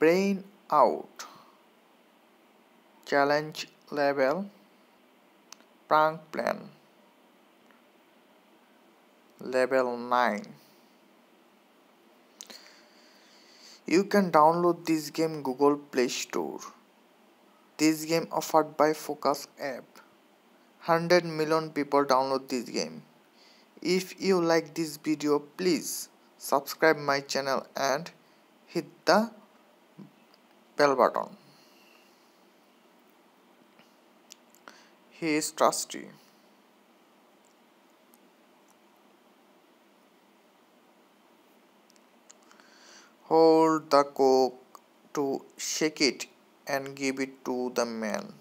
brain out. Challenge level. Prank plan. Level 9 you can download this game google play store. This game offered by focus app. 100 million people download this game. If you like this video please subscribe my channel and hit the bell button. He is trusty. Hold the coke to shake it and give it to the man